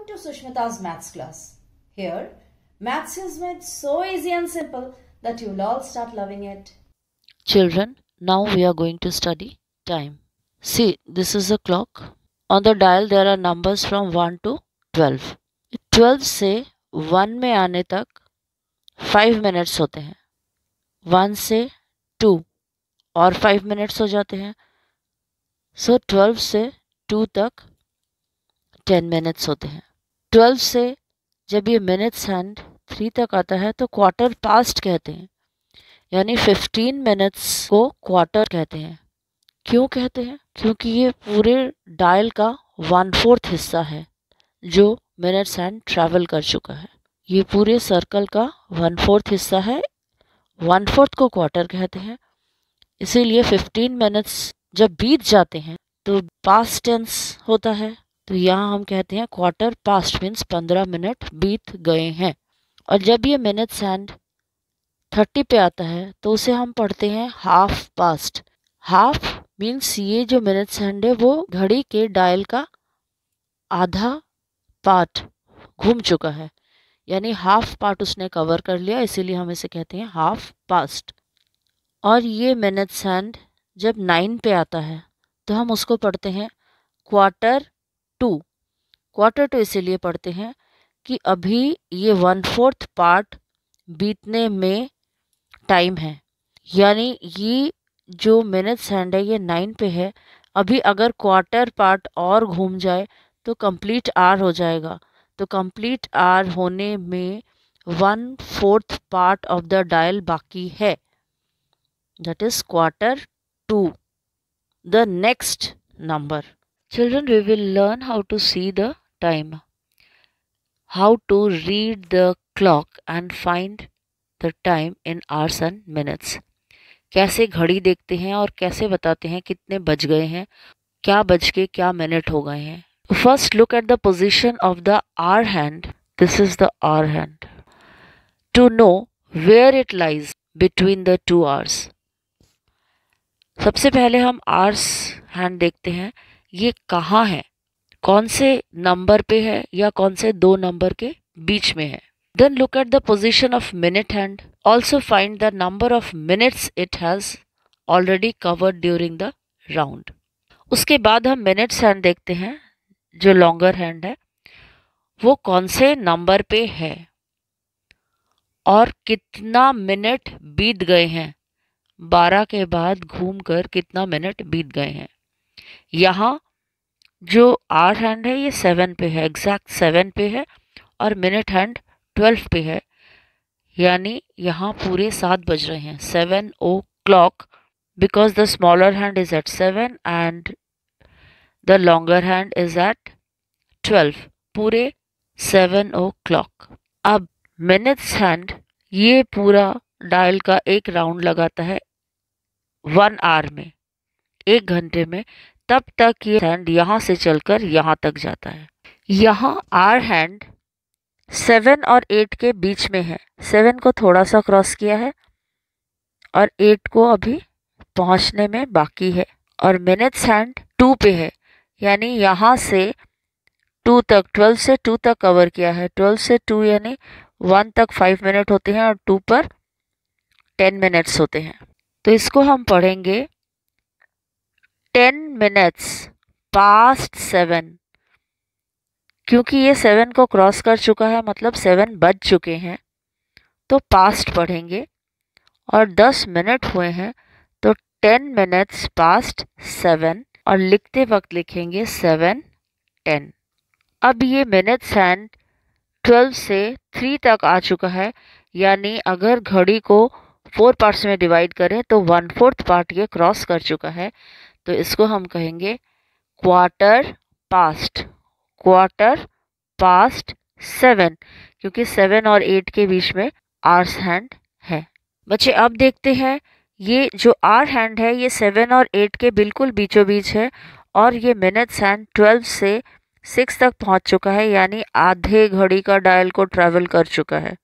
Welcome to Sushmita's Maths class. Here, Maths is made so easy and simple that you'll all start loving it. Children, now we are going to study time. See, this is a clock. On the dial there are numbers from 1 to 12. 12 से 1 में आने तक 5 minutes होते हैं 1 से 2 और 5 minutes हो जाते हैं सो so, 12 से 2 तक टेन मिनट्स होते हैं ट्वेल्व से जब ये मिनट्स हैंड थ्री तक आता है तो क्वार्टर पास्ट कहते हैं। यानी फिफ्टीन मिनट्स को क्वार्टर कहते हैं। क्यों कहते हैं? क्योंकि ये पूरे डायल का वन फोर्थ हिस्सा है, जो मिनट्स हैंड ट्रैवल कर चुका है। ये पूरे सर्कल का वन फोर्थ हिस्सा है वन फोर्थ को क्वार्टर कहते हैं। इसीलिए फिफ्टीन मिनट्स जब बीत जाते हैं तो पास्ट टेंस होता है। तो यहाँ हम कहते हैं क्वार्टर पास्ट मीन्स पंद्रह मिनट बीत गए हैं। और जब ये मिनट्स हैंड थर्टी पे आता है तो उसे हम पढ़ते हैं हाफ़ पास्ट हाफ़ मीन्स ये जो मिनट्स हैंड है, वो घड़ी के डायल का आधा पार्ट घूम चुका है। यानी हाफ़ पार्ट उसने कवर कर लिया, इसीलिए हम इसे कहते हैं हाफ़ पास्ट और ये मिनट्स हैंड जब नाइन पे आता है तो हम उसको पढ़ते हैं क्वार्टर टू क्वार्टर टू इसीलिए पढ़ते हैं कि अभी ये वन फोर्थ पार्ट बीतने में टाइम है। यानी ये जो मिनट्स हैंड है, ये नाइन पे है। अभी अगर क्वार्टर पार्ट और घूम जाए तो कंप्लीट आर हो जाएगा। तो कंप्लीट आर होने में one fourth part of the dial बाकी है। That is quarter to the next number Children, we will learn how to see the time, how to read the clock and find the time in hours and minutes. कैसे घड़ी देखते हैं और कैसे बताते हैं कितने बज गए हैं क्या बज के क्या मिनट हो गए हैं। First look at the position of the hour hand this is the hour hand to know where it lies between the two hours सबसे पहले हम आर्स हैंड देखते हैं। ये कहाँ है? कौन से नंबर पे है या कौन से दो नंबर के बीच में है? Then look at the position of minute hand also find the number of minutes it has already covered during the round उसके बाद हम मिनट्स हैंड देखते हैं, जो लॉन्गर हैंड है। वो कौन से नंबर पे है? और कितना मिनट बीत गए हैं? बारह के बाद घूमकर कितना मिनट बीत गए हैं? यहाँ जो आर हैंड है, ये सेवन पे है एग्जैक्ट सेवन पे है और मिनट हैंड ट्वेल्व पे है। यानी यहाँ पूरे सात बज रहे हैं seven o'clock because the smaller hand is at seven and the longer hand is at twelve पूरे सेवन ओ क्लॉक अब मिनट्स हैंड, ये पूरा डायल का एक राउंड लगाता है वन आवर में, एक घंटे में। तब तक ये हैंड यहाँ से चलकर यहाँ तक जाता है। यहाँ आर हैंड सेवन और एट के बीच में है। सेवन को थोड़ा सा क्रॉस किया है और एट को अभी पहुँचने में बाकी है। और मिनट्स हैंड टू पे है। यानी यहाँ से टू तक ट्वेल्व से टू तक कवर किया है। ट्वेल्व से टू यानी वन तक फाइव मिनट होते हैं और टू पर टेन मिनट्स होते हैं। तो इसको हम पढ़ेंगे टेन मिनट्स पास्ट सेवन। क्योंकि ये सेवन को क्रॉस कर चुका है मतलब सेवन बज चुके हैं तो पास्ट पढ़ेंगे। और दस मिनट हुए हैं तो टेन मिनट्स पास्ट सेवन, और लिखते वक्त लिखेंगे सेवन टेन। अब ये मिनट्स हैंड ट्वेल्व से थ्री तक आ चुका है, यानी अगर घड़ी को फोर पार्ट्स में डिवाइड करें तो वन फोर्थ पार्ट ये क्रॉस कर चुका है। तो इसको हम कहेंगे quarter past quarter past seven क्योंकि सेवन और एट के बीच में आर्स हैंड है। बच्चे, अब देखते हैं, ये जो आर हैंड है, ये सेवन और एट के बिल्कुल बीचों बीच है, और ये मिनट्स हैंड ट्वेल्व से सिक्स तक पहुँच चुका है, यानी आधे घड़ी का डायल को ट्रैवल कर चुका है।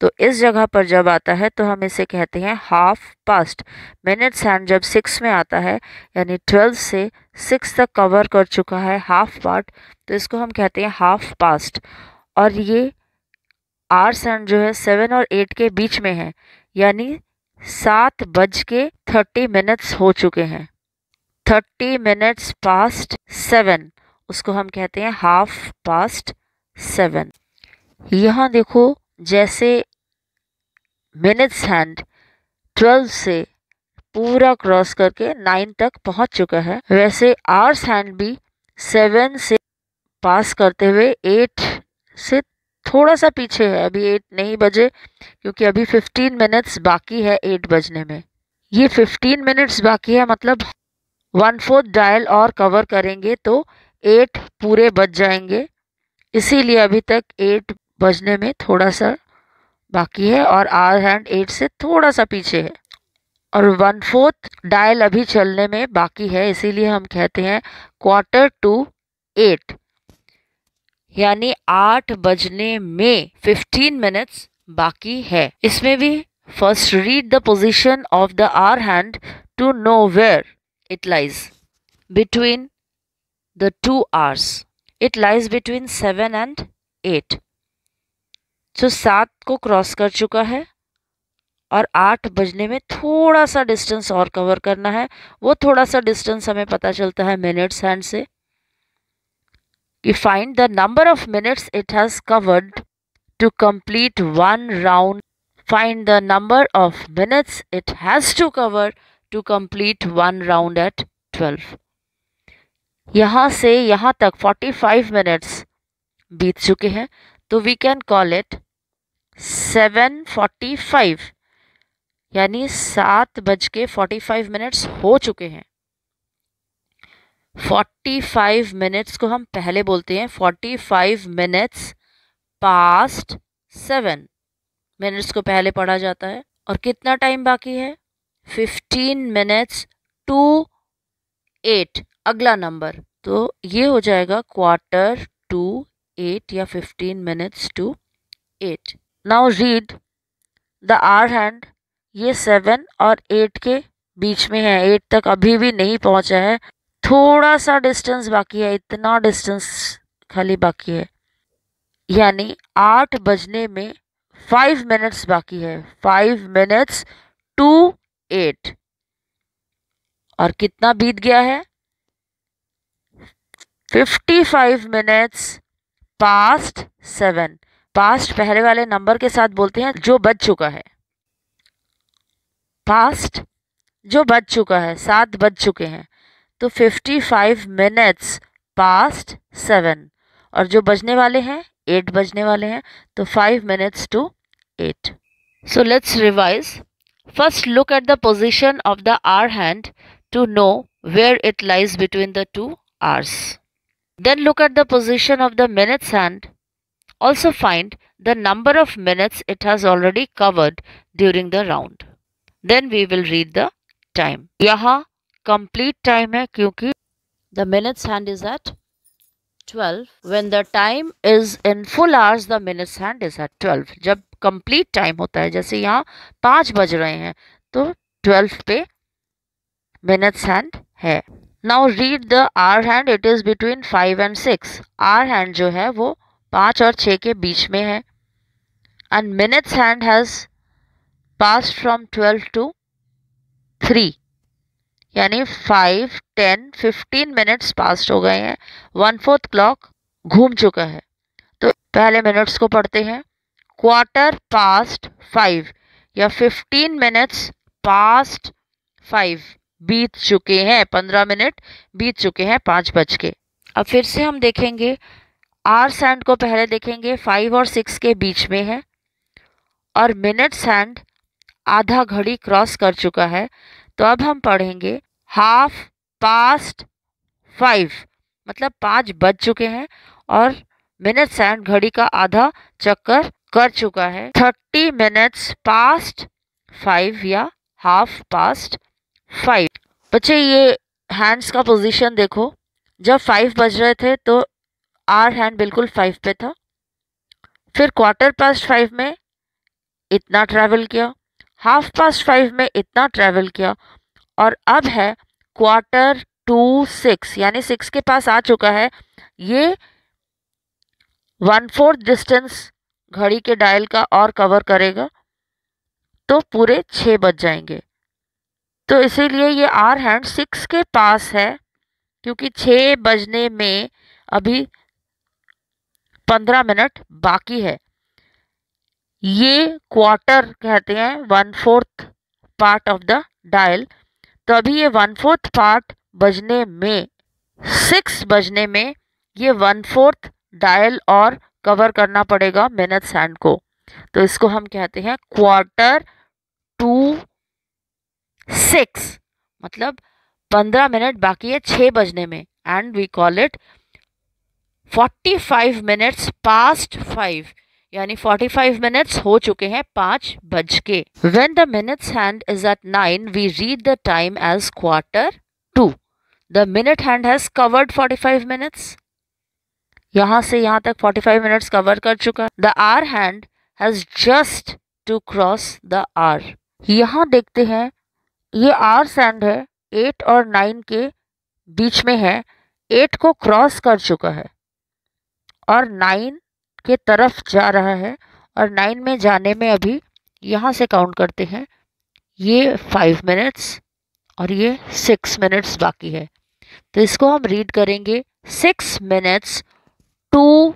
तो इस जगह पर जब आता है तो हम इसे कहते हैं हाफ़ पास्ट मिनट्स हैंड जब सिक्स में आता है, यानी ट्वेल्व से सिक्स तक कवर कर चुका है हाफ़ पार्ट तो इसको हम कहते हैं हाफ़ पास्ट और ये आर्स हैंड जो है सेवन और एट के बीच में है, यानी सात बज के थर्टी मिनट्स हो चुके हैं. थर्टी मिनट्स पास्ट सेवन उसको हम कहते हैं हाफ़ पास्ट सेवन यहाँ देखो जैसे मिनट्स हैंड ट्वेल्व से पूरा क्रॉस करके नाइन तक पहुँच चुका है। वैसे आर्स हैंड भी सेवन से पास करते हुए एट से थोड़ा सा पीछे है। अभी एट नहीं बजे, क्योंकि अभी फिफ्टीन मिनट्स बाकी है एट बजने में। ये फिफ्टीन मिनट्स बाकी है मतलब वन फोर्थ डायल और कवर करेंगे तो एट पूरे बज जाएँगे। इसीलिए अभी तक एट बजने में थोड़ा सा बाकी है और आर हैंड एट से थोड़ा सा पीछे है। और वन फोर्थ डायल अभी चलने में बाकी है, इसीलिए हम कहते हैं क्वार्टर टू एट। यानी आठ बजने में फिफ्टीन मिनट्स बाकी है। इसमें भी first read the position of the hour hand to know where it lies between the two hours. It lies between seven and eight. जो सात को क्रॉस कर चुका है और आठ बजने में थोड़ा सा डिस्टेंस और कवर करना है। वो थोड़ा सा डिस्टेंस हमें पता चलता है मिनट्स हैंड से कि find the number of minutes it has covered to complete one round find the number of minutes it has to cover to complete one round eight twelve यहाँ से यहाँ तक फोर्टी फाइव मिनट्स बीत चुके हैं तो we can call it seven forty five यानी सात बज के फोर्टी फाइव मिनट्स हो चुके हैं। फोर्टी फाइव मिनट्स को हम पहले बोलते हैं। Forty five minutes past seven minutes को पहले पढ़ा जाता है। और कितना टाइम बाकी है? फिफ्टीन मिनट्स टू एट अगला नंबर तो ये हो जाएगा क्वार्टर टू एट या fifteen minutes to eight now read the hour hand ये सेवन और एट के बीच में है। एट तक अभी भी नहीं पहुँचा है। थोड़ा सा डिस्टेंस बाकी है। इतना डिस्टेंस खाली बाकी है। यानी आठ बजने में फाइव मिनट्स बाकी है। Five minutes to eight. और कितना बीत गया है? Fifty five minutes past seven. Past पहले वाले नंबर के साथ बोलते हैं, जो बच चुका है। पास्ट जो बच चुका है, सात बज चुके हैं। तो fifty five minutes past seven और जो बजने वाले हैं एट बजने वाले हैं तो five minutes to eight so let's revise first look at the position of the hour hand to know where it lies between the two hours then look at the position of the minutes hand Also find the number of minutes it has already covered during the round. Then we will read the time. यहाँ complete time है क्योंकि the minutes hand is at 12. When the time is in full hours, the minutes hand is at 12. जब complete time होता है जैसे यहाँ पाँच बज रहे हैं तो ट्वेल्व पे मिनट्स हैंड है now read the hour hand it is between five and six hour hand जो है वो पाँच और छः के बीच में है। And minutes hand has pass from twelve to three यानी five ten fifteen minutes past हो गए हैं। वन फोर्थ क्लॉक घूम चुका है। तो पहले मिनट्स को पढ़ते हैं। क्वार्टर पास्ट फाइव या फिफ्टीन मिनट्स पास्ट फाइव बीत चुके हैं। पंद्रह मिनट बीत चुके हैं, पाँच बज के। अब फिर से हम देखेंगे आर सैंड को पहले देखेंगे, फाइव और सिक्स के बीच में है, और मिनट सैंड आधा घड़ी क्रॉस कर चुका है तो अब हम पढ़ेंगे, हाफ़ पास्ट फाइव मतलब पाँच बज चुके हैं, और मिनट सैंड घड़ी का आधा चक्कर कर चुका है, थर्टी मिनट्स पास्ट फाइव या हाफ़ पास्ट फाइव। बच्चे, ये हैंड्स का पोजीशन देखो, जब फाइव बज रहे थे तो आर हैंड बिल्कुल फाइव पे था। फिर क्वार्टर पास्ट फाइव में इतना ट्रैवल किया। हाफ़ पास्ट फाइव में इतना ट्रैवल किया। और अब है क्वार्टर टू सिक्स यानी सिक्स के पास आ चुका है। ये वन फोर्थ डिस्टेंस घड़ी के डायल का और कवर करेगा। तो पूरे छः बज जाएँगे। तो इसीलिए ये आर हैंड सिक्स के पास है, क्योंकि छः बजने में अभी पंद्रह मिनट बाकी है। ये क्वार्टर कहते हैं one fourth part of the dial तो अभी ये वन फोर्थ पार्ट बजने में सिक्स बजने में ये वन फोर्थ डायल और कवर करना पड़ेगा मिनट्स हैंड को। तो इसको हम कहते हैं क्वार्टर टू सिक्स मतलब पंद्रह मिनट बाकी है छः बजने में। And we call it forty five minutes past five यानी फोर्टी फाइव मिनट्स हो चुके हैं पाँच बज के। When the minutes hand is at nine we read the time as quarter to the minute hand has covered forty five minutes यहाँ से यहाँ तक फोर्टी फाइव मिनट्स कवर कर चुका। The hour hand has just to cross the hour यहाँ देखते हैं, ये आर सैंड है एट और नाइन के बीच में है एट को क्रॉस कर चुका है। और नाइन के तरफ़ जा रहा है और नाइन में जाने में अभी यहाँ से काउंट करते हैं। ये फाइव मिनट्स और ये सिक्स मिनट्स बाकी है। तो इसको हम रीड करेंगे। सिक्स मिनट्स टू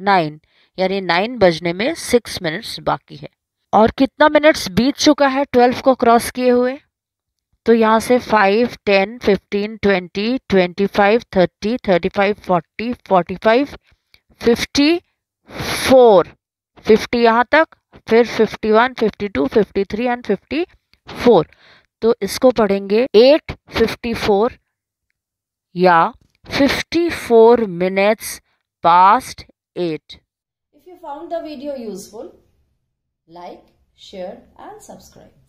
नाइन यानी नाइन बजने में सिक्स मिनट्स बाकी है। और कितना मिनट्स बीत चुका है? ट्वेल्व को क्रॉस किए हुए। तो यहाँ से five ten fifteen twenty twenty five thirty thirty five forty forty five fifty four fifty यहाँ तक फिर fifty one fifty two fifty three and fifty four तो इसको पढ़ेंगे एट फिफ्टी फोर या fifty four minutes past eight if you found the video useful, like, share and subscribe.